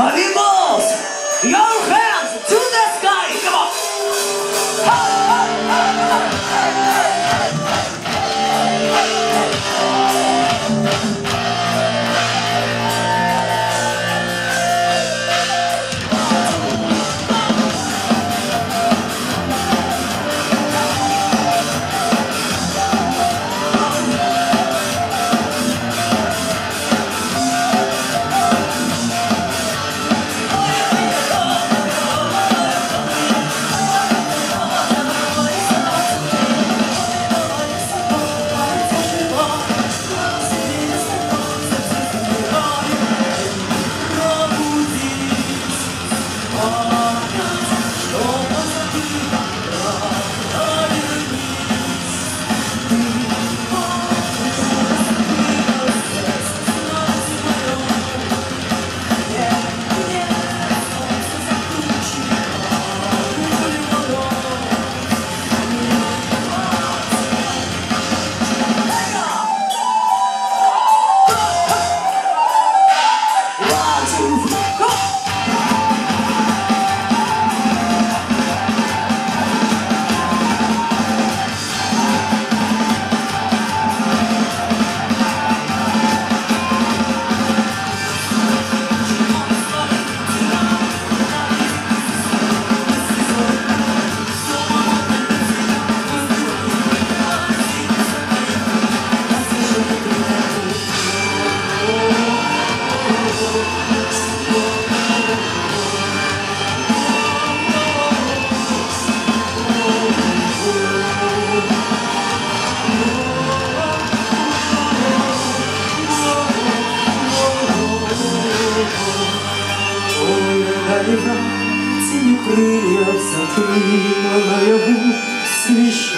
あります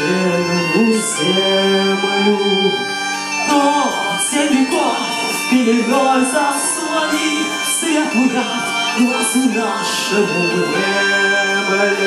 совершенную землю. Но землеком пеленой заслони светлый рад глазу нашему небле.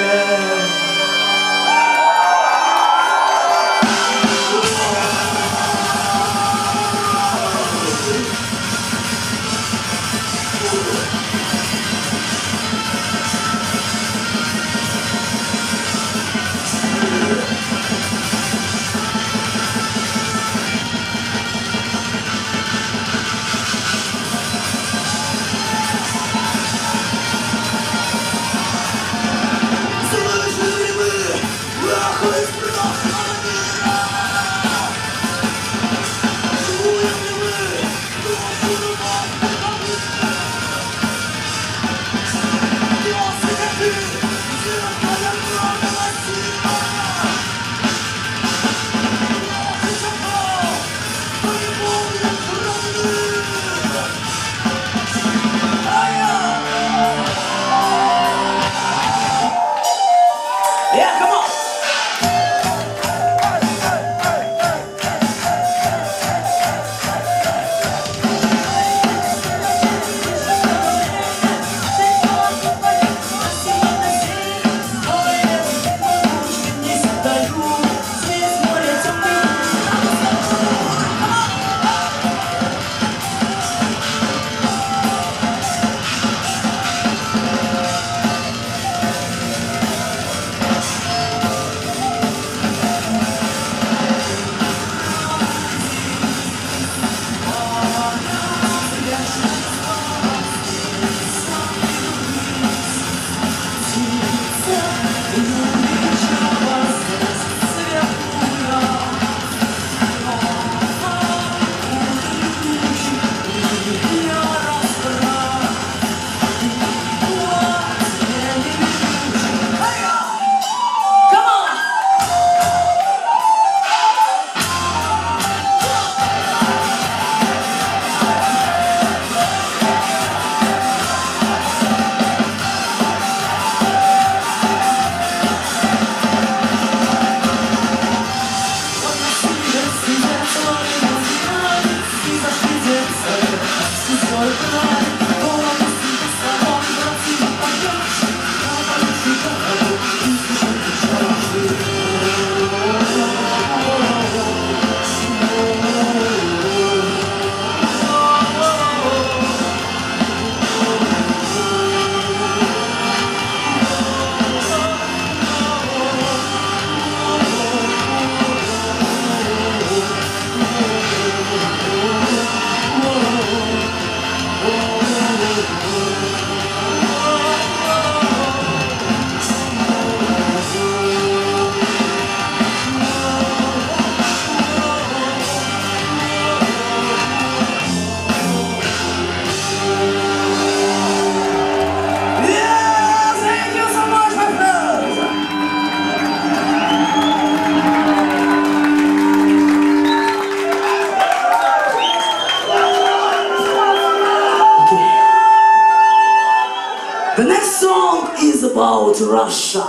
Russia.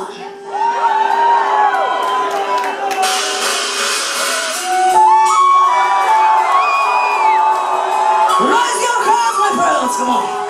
Raise your hands, my friends, come on.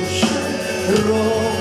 душе ровно.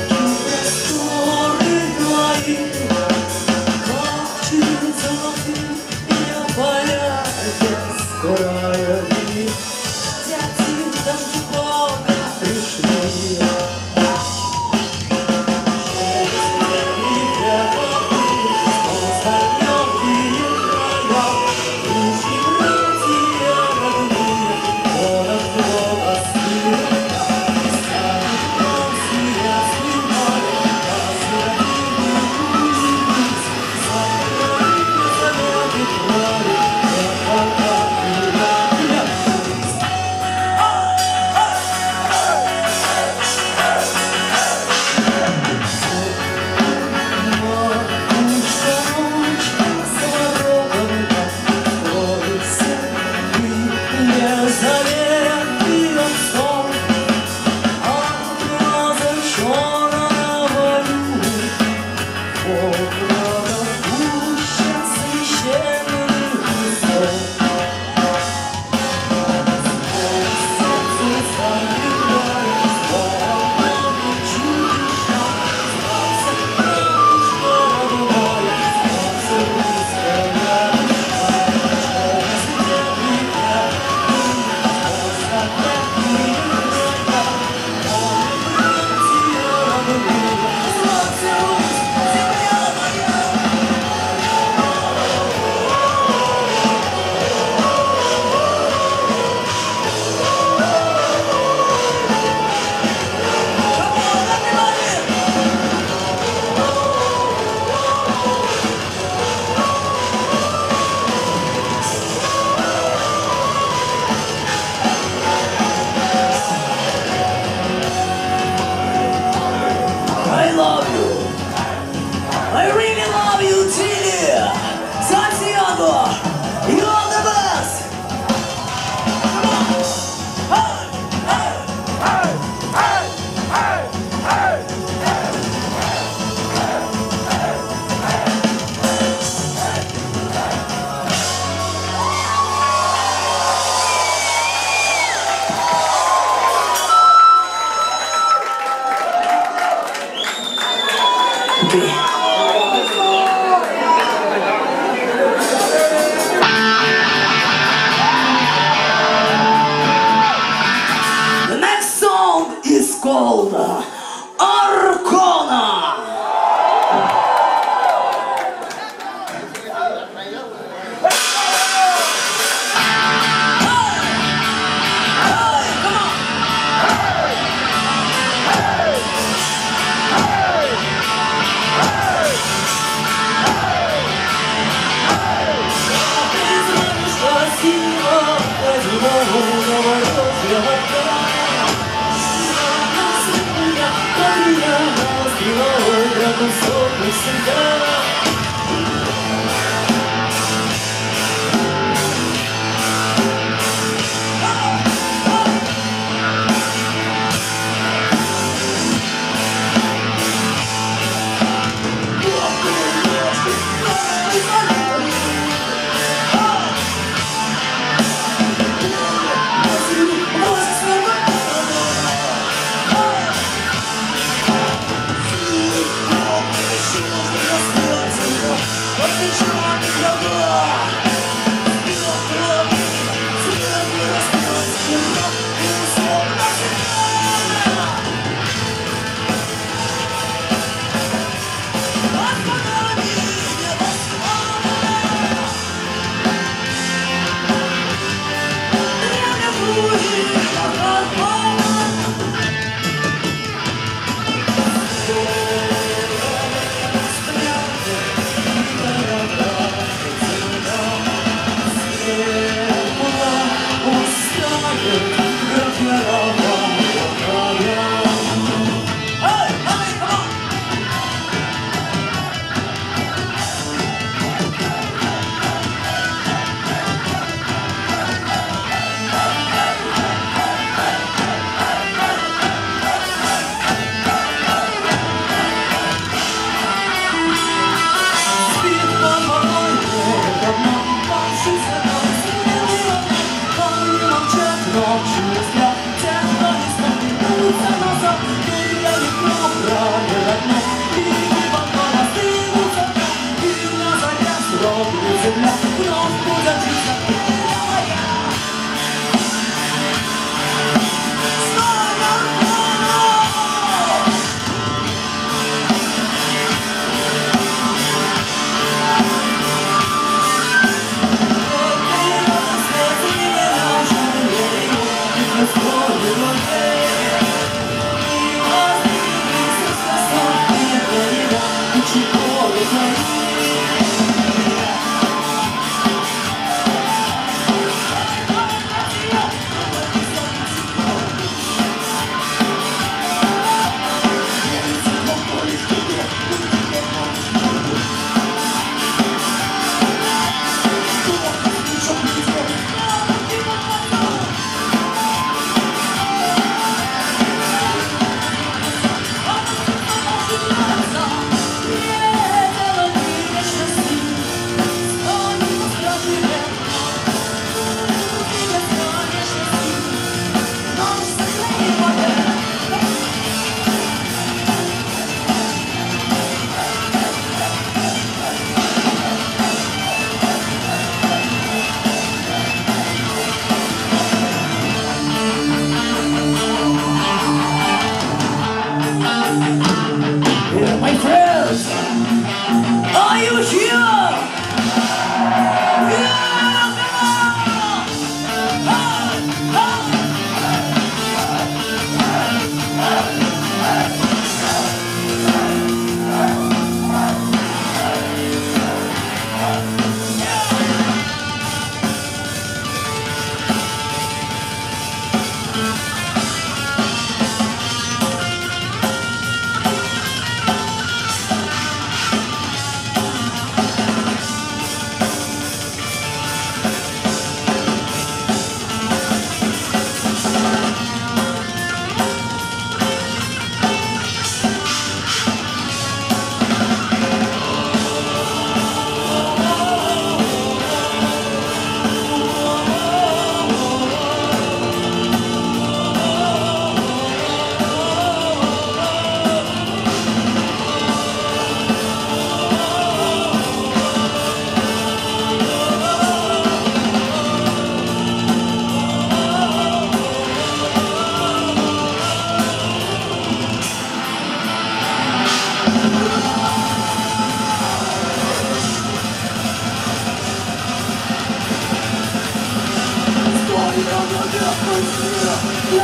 Vamos obesidade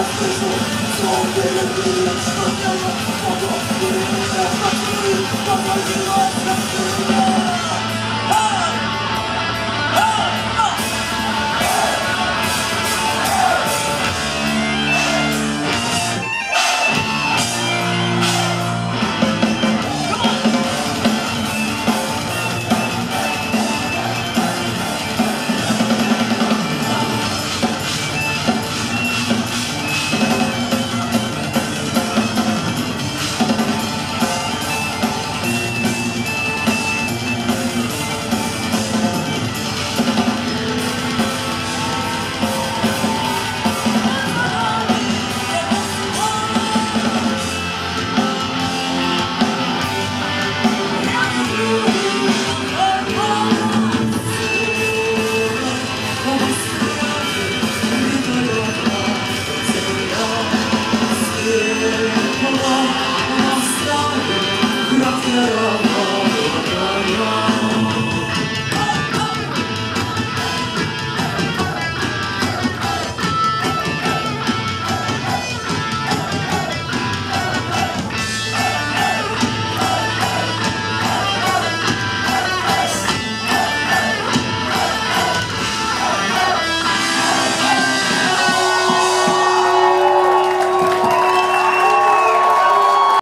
I'm gonna be a stranger, I'm.